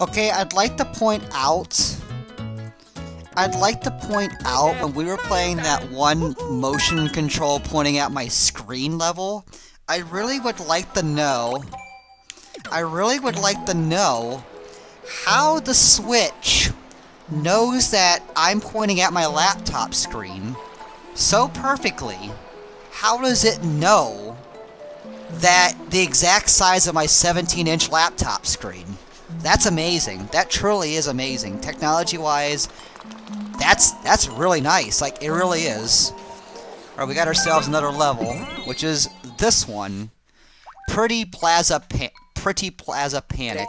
Okay, I'd like to point out... I'd like to point out when we were playing that one motion control pointing at my screen level, I really would like to know... I really would like to know how the Switch knows that I'm pointing at my laptop screen so perfectly. How does it know that the exact size of my 17-inch laptop screen? That's amazing. That truly is amazing. Technology-wise, that's that's really nice. Like, it really is. Alright, we got ourselves another level, which is this one. Pretty Plaza pa Pretty Plaza Panic.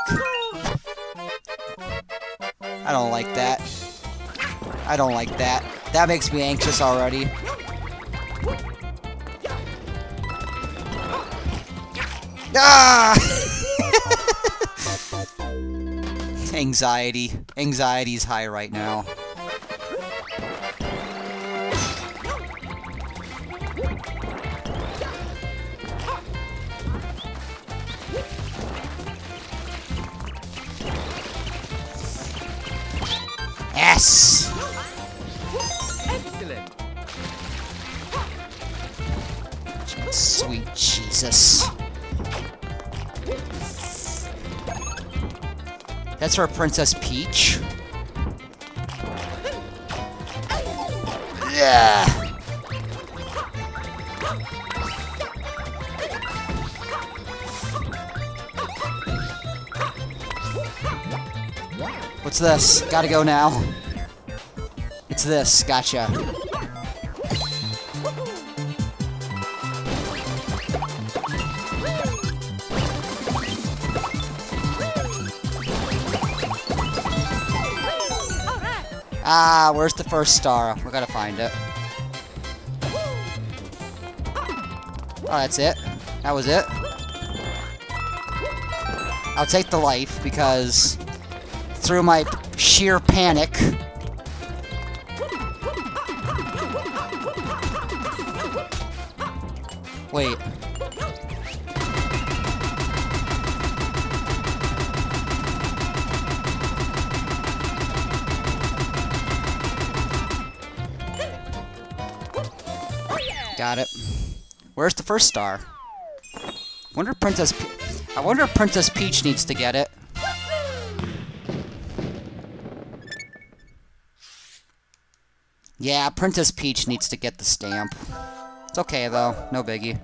I don't like that. I don't like that. That makes me anxious already. Ah! Anxiety. Anxiety's high right now. Yes! That's for Princess Peach. Yeah. What's this? Gotta go now. It's this. Gotcha. Ah, where's the first star? We gotta find it. Oh, that's it. That was it. I'll take the life because through my sheer panic. The first star? Wonder Princess Pe I wonder if Princess Peach needs to get it. Yeah, Princess Peach needs to get the stamp. It's okay, though. No biggie.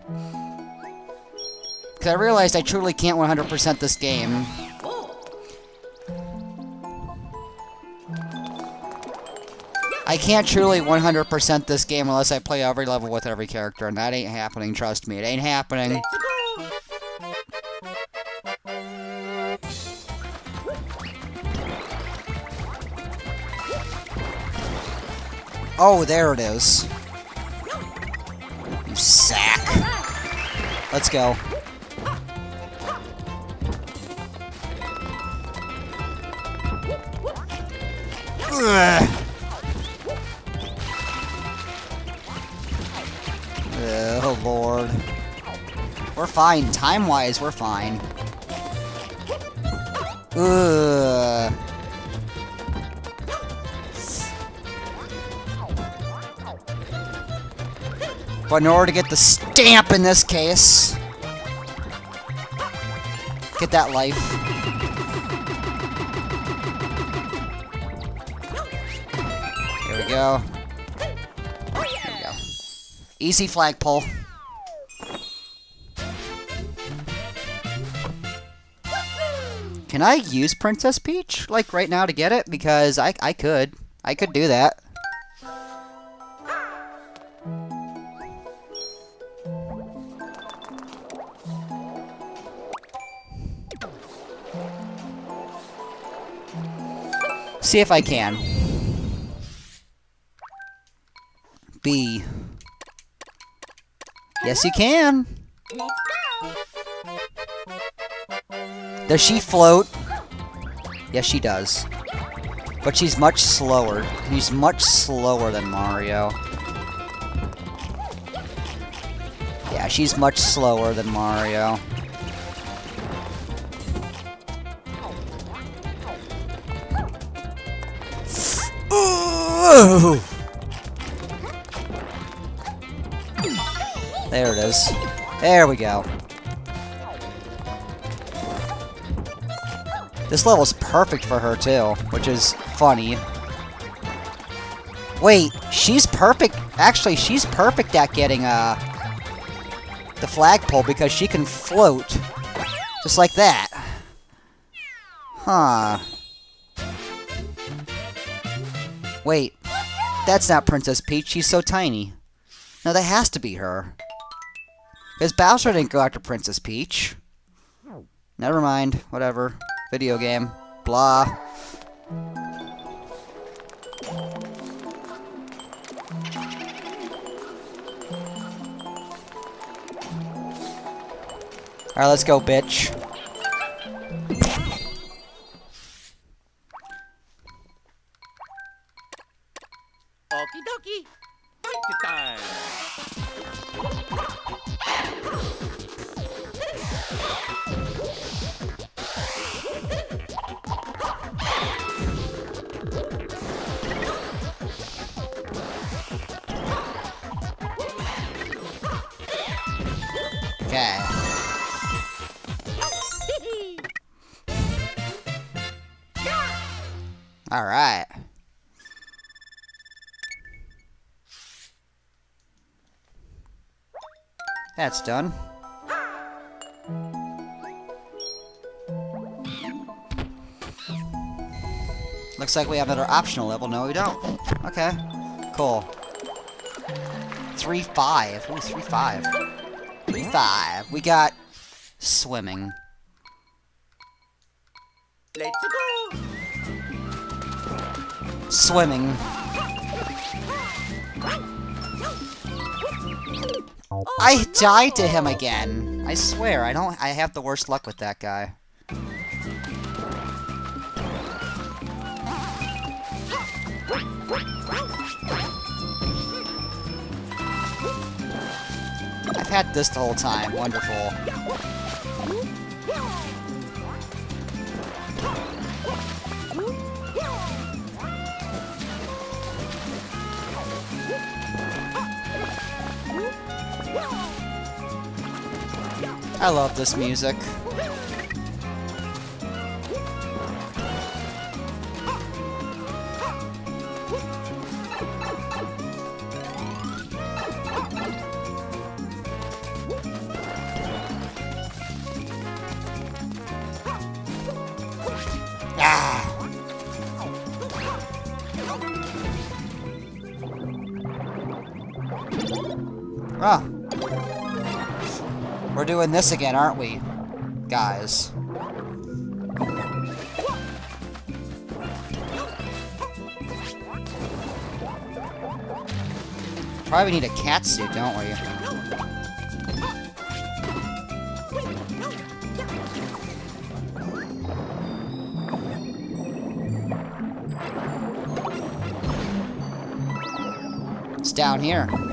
Because I realized I truly can't 100% this game. I can't truly 100% this game unless I play every level with every character, and that ain't happening, trust me. It ain't happening. Oh, there it is. You sack. Let's go. Ugh. We're fine. Time-wise, we're fine. Ugh. But in order to get the stamp in this case... Get that life. Here we go. There we go. Easy flagpole. Can I use Princess Peach, like, right now to get it? Because I, I could. I could do that. See if I can. B. Yes, you can. Does she float? Yes, she does. But she's much slower. He's much slower than Mario. Yeah, she's much slower than Mario. Ooh! There it is. There we go. This level's perfect for her, too, which is funny. Wait, she's perfect. Actually, she's perfect at getting, uh, the flagpole because she can float. Just like that. Huh. Wait, that's not Princess Peach. She's so tiny. No, that has to be her. Because Bowser didn't go after Princess Peach. Never mind. Whatever. Video game. Blah. Alright, let's go, bitch. Okay. Alright. That's done. Looks like we have another optional level. No, we don't. Okay. Cool. 3-5. Ooh, 3-5. 3-5. We got swimming. Let's go. Swimming. I died to him again. I swear, I don't. I have the worst luck with that guy. I've had this the whole time. Wonderful. I love this music. Doing this again, aren't we? Guys. Probably need a cat suit, don't we? It's down here.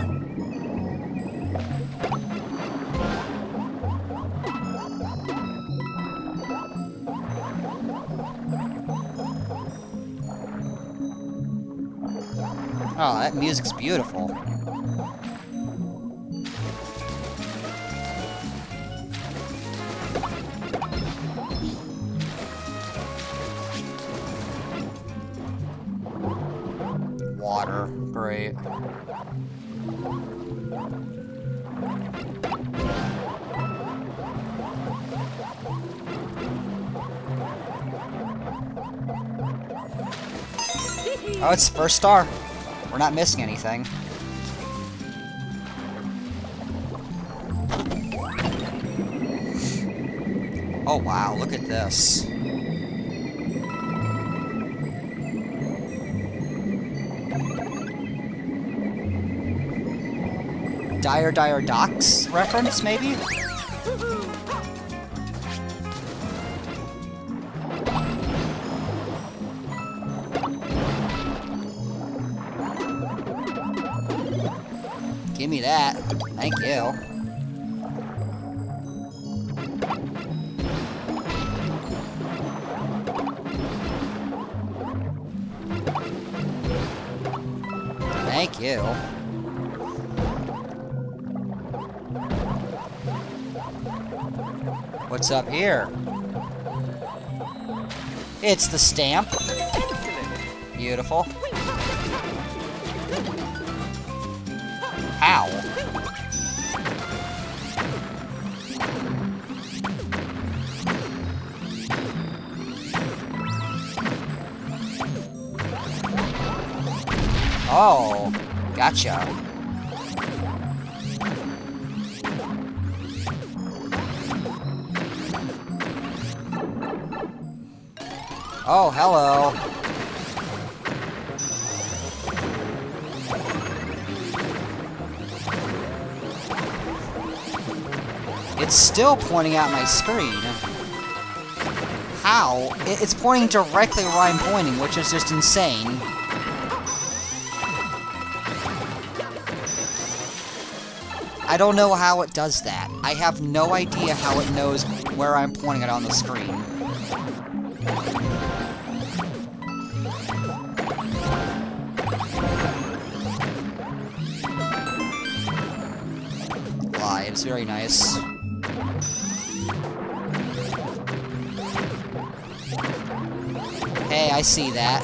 Music's beautiful. Water, great. Oh, it's first star. We're not missing anything. Oh wow, look at this. Dire Dire Docks reference, maybe? Thank you. Thank you. What's up here? It's the stamp. Beautiful. How? Oh, gotcha. Oh, hello. It's still pointing at my screen. How? It's pointing directly where I'm pointing, which is just insane. I don't know how it does that. I have no idea how it knows where I'm pointing it on the screen. Lives, very nice. Hey, I see that.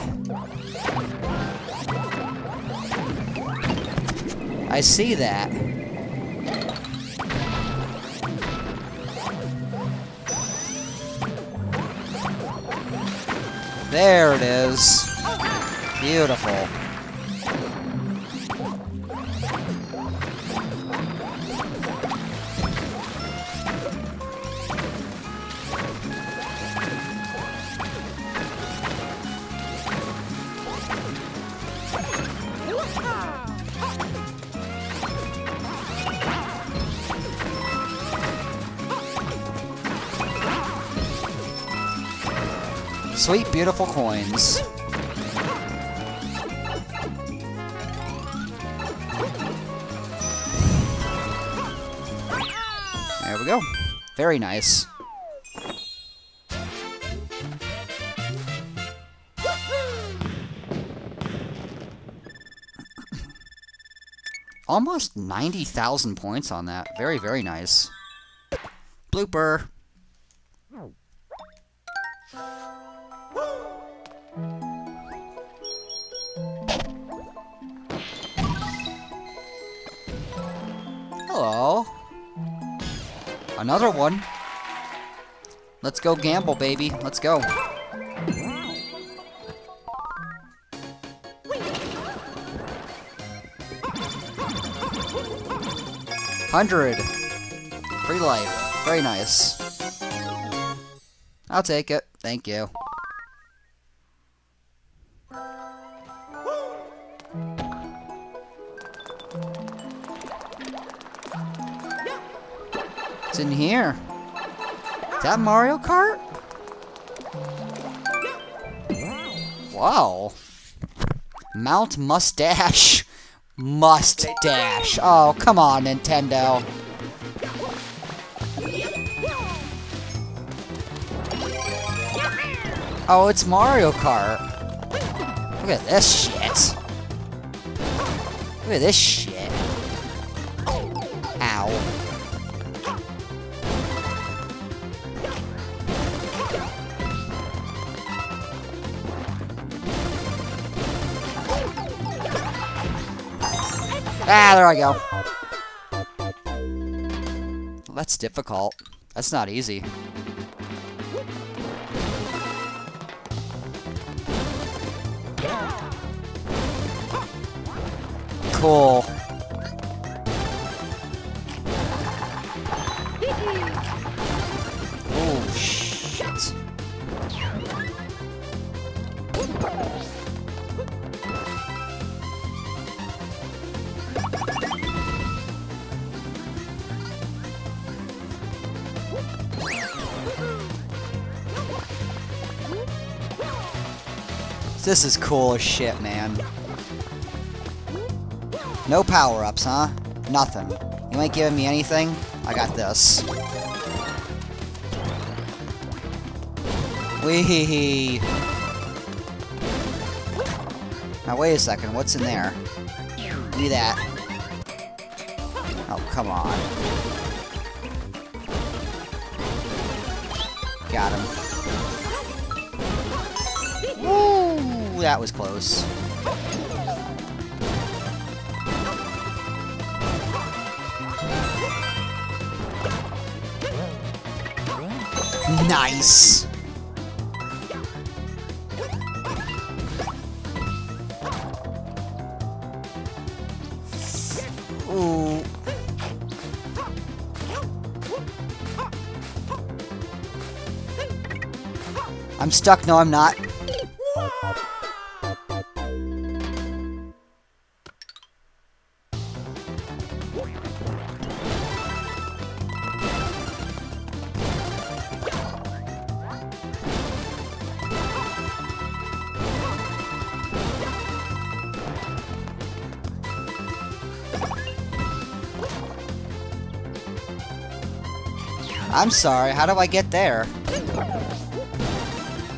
I see that. There it is. Beautiful. Sweet, beautiful coins. There we go. Very nice. Almost 90,000 points on that. Very, very nice. Blooper. Hello. Another one. Let's go gamble, baby. Let's go. Hundred. Free life. Very nice. I'll take it. Thank you. It's in here. Is that Mario Kart? Wow. Mount Mustache. Must dash. Oh, come on, Nintendo. Oh, it's Mario Kart. Look at this shit. Look at this shit. Ow. Ah, there I go. Well, that's difficult. That's not easy. Cool. This is cool as shit, man. No power-ups, huh? Nothing. You ain't giving me anything? I got this. Wee. Now wait a second, what's in there? do that. Oh, come on. That was close. Nice! Ooh. I'm stuck. No, I'm not. Sorry, how do I get there?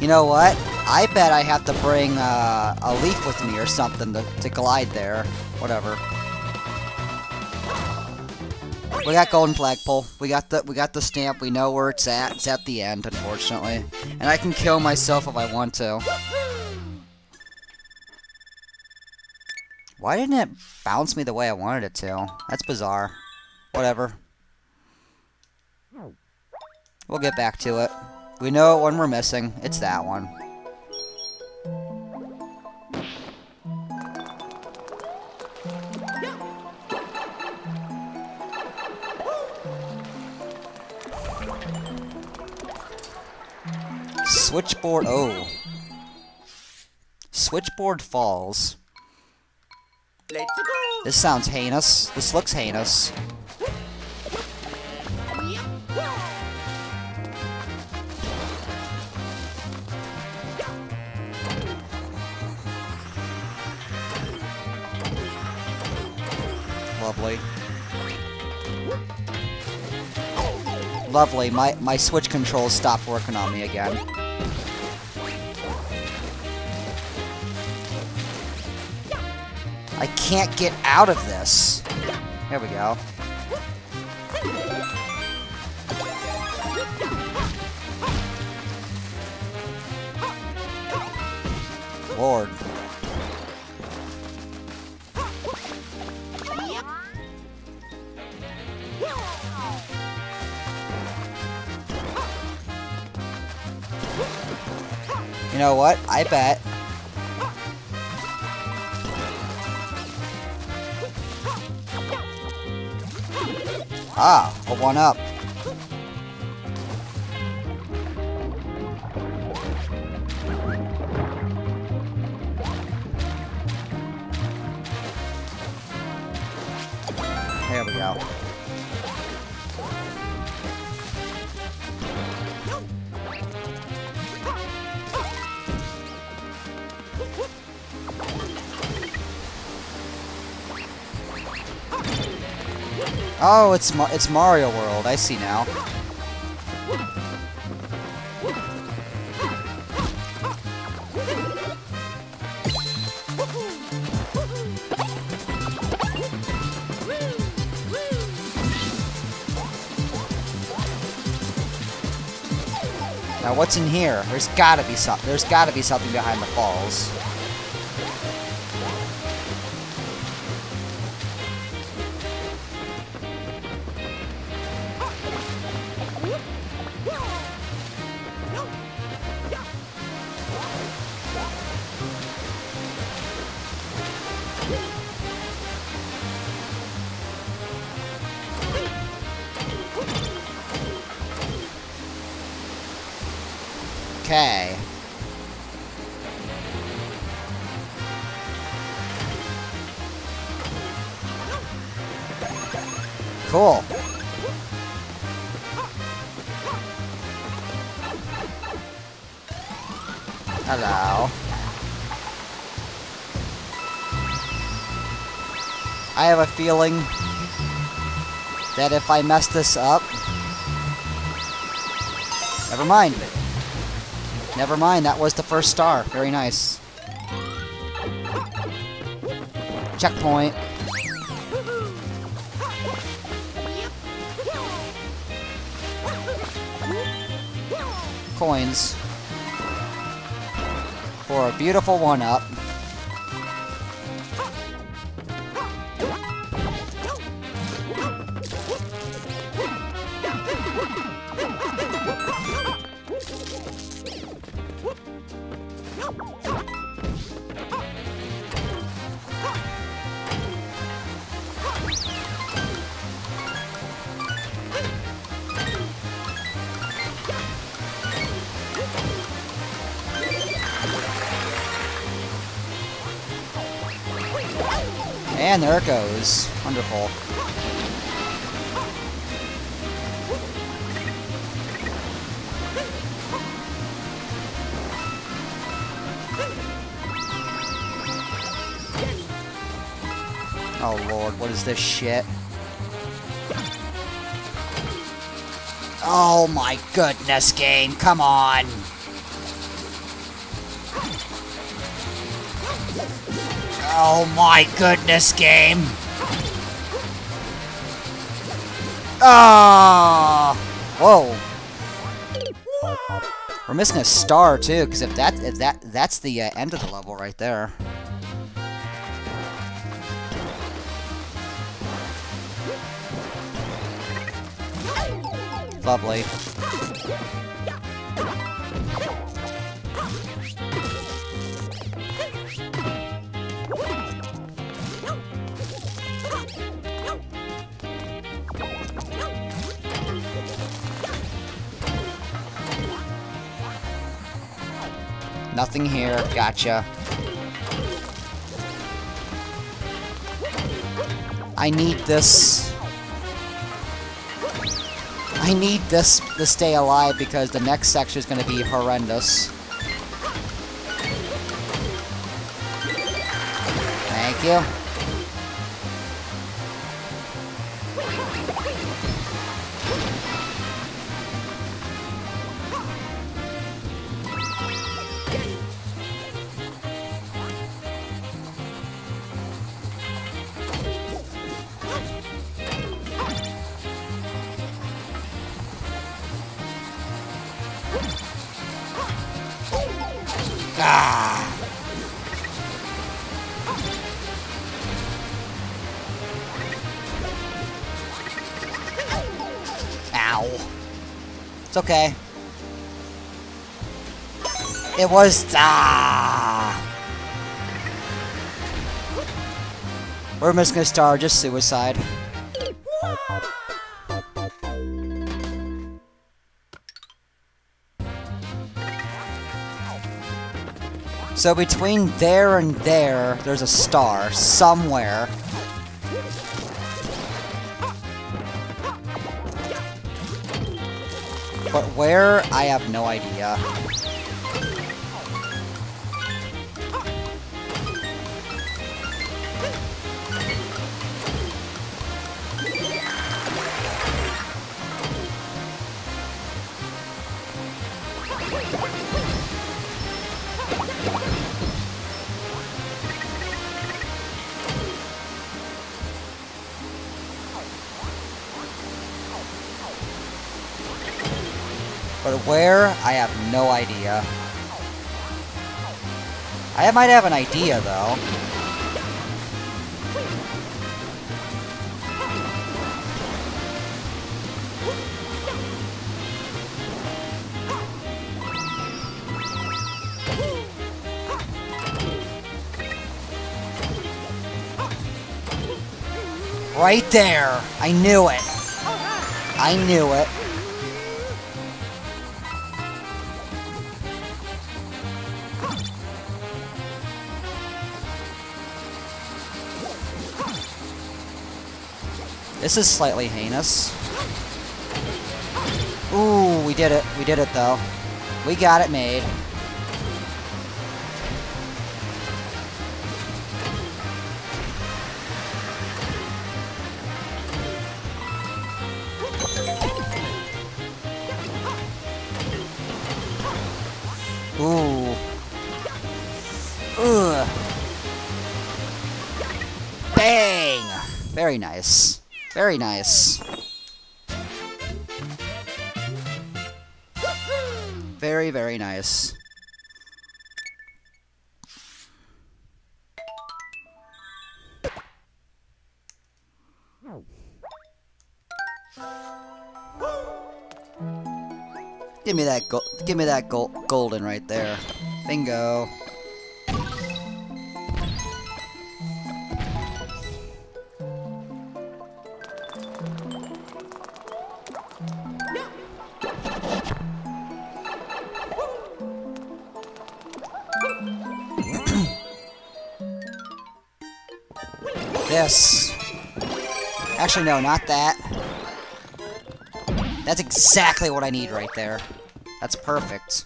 You know what? I bet I have to bring uh, a leaf with me or something to, to glide there. Whatever. We got golden flagpole. We got the we got the stamp. We know where it's at. It's at the end, unfortunately. And I can kill myself if I want to. Why didn't it bounce me the way I wanted it to? That's bizarre. Whatever. We'll get back to it. We know what one we're missing. It's that one. Switchboard. Oh. Switchboard Falls. This sounds heinous. This looks heinous. Lovely. Lovely. My my switch controls stopped working on me again. I can't get out of this. There we go. Lord. Know what? I bet. Ah, a one up. There we go. Oh, it's Ma it's Mario World. I see now. Now, what's in here? There's gotta be something. There's gotta be something behind the falls. Okay. Cool. Hello. I have a feeling that if I mess this up... Never mind. Never mind, that was the first star. Very nice. Checkpoint. Coins. For a beautiful one-up. There. Wonderful. Oh lord, what is this shit? Oh my goodness, game, come on! Oh my goodness, game! Ah! Whoa! We're missing a star too, because if that if that that's the uh, end of the level right there. Lovely. Nothing here. Gotcha. I need this. I need this to stay alive because the next section is going to be horrendous. Thank you. It's okay. It was ah. We're missing a star, just suicide. So between there and there, there's a star somewhere. But where, I have no idea. But where, I have no idea. I might have an idea, though. Right there! I knew it! I knew it. This is slightly heinous. Ooh, we did it. We did it, though. We got it made. Ooh. Ugh. Bang! Very nice. Very nice. Very Very, nice. Give me that go give me that go golden right there. Bingo. This. Actually, no, not that. That's exactly what I need right there. That's perfect.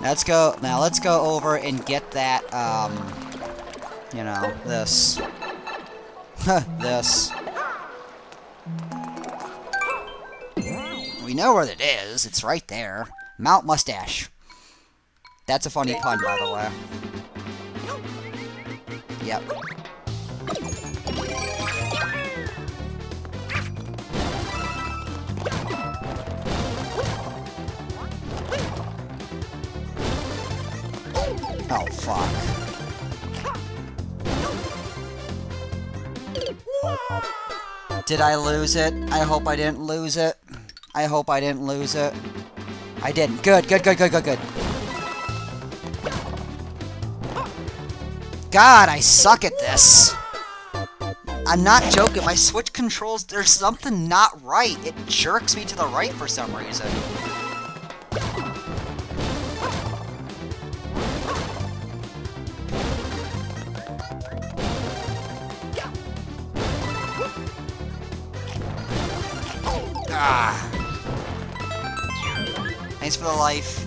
Let's go, now let's go over and get that, um, you know, this. this. Know where it is, it's right there. Mount Mustache. That's a funny pun, by the way. Yep. Oh, fuck. Did I lose it? I hope I didn't lose it. I hope I didn't lose it. I didn't. Good, good, good, good, good, good. God, I suck at this. I'm not joking. My Switch controls, there's something not right. It jerks me to the right for some reason. The life.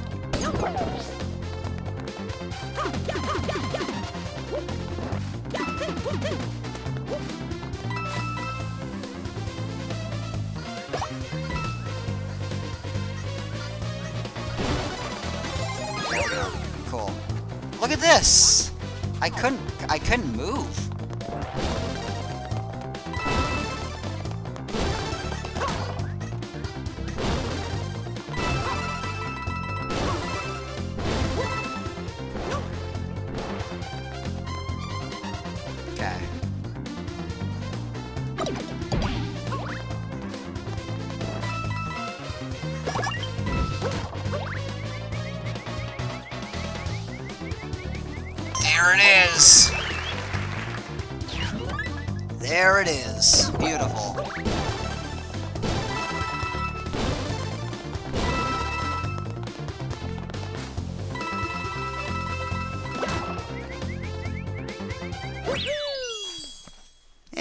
Cool. Look at this! I couldn't I couldn't move.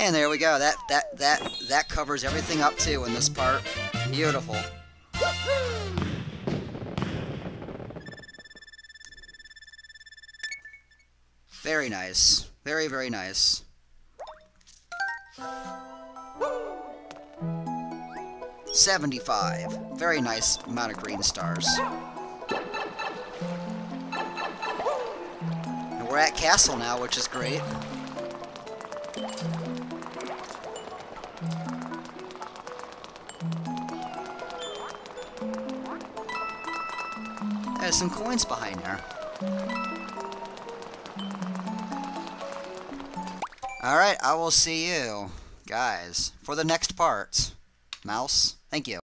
And there we go. That that that that covers everything up too in this part. Beautiful. Very nice. Very, very nice. Seventy-five. Very nice amount of green stars. And we're at Castle now, which is great. Some coins behind there. Alright, I will see you, guys, for the next part. Mouse, thank you.